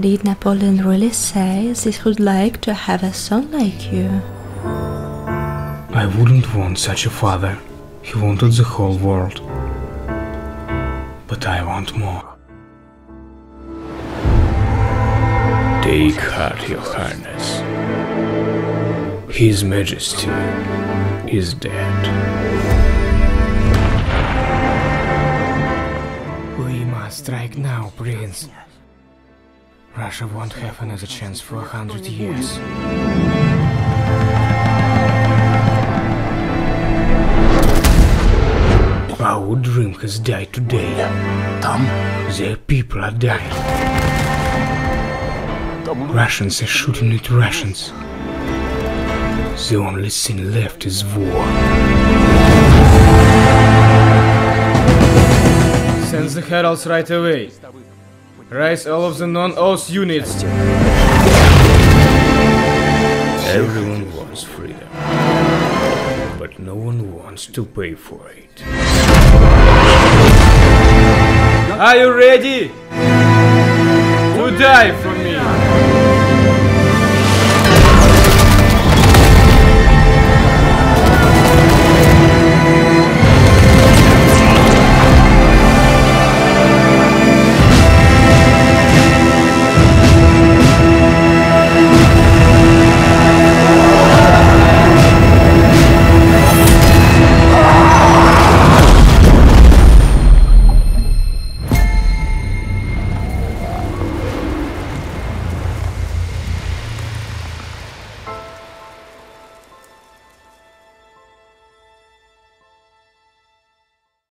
Did Napoleon really say he would like to have a son like you? I wouldn't want such a father. He wanted the whole world. But I want more. Take heart, your highness. His Majesty is dead. We must strike now, Prince. Russia won't have another chance for a hundred years. Our dream has died today. Там? Their people are dying. Russians are shooting at Russians. The only thing left is war. Send the heralds right away. Rise all of the non-oath units. Everyone wants freedom. But no one wants to pay for it. Are you ready? To die for me!